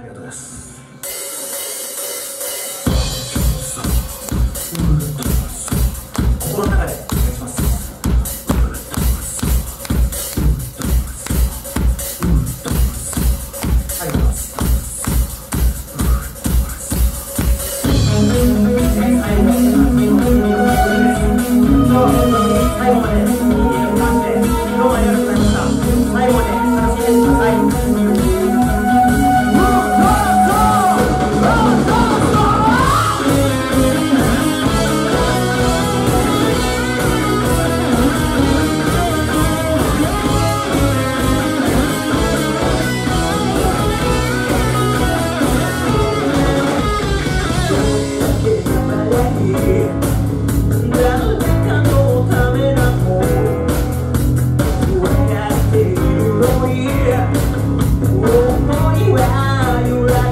ありがとうございます。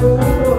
Ooh.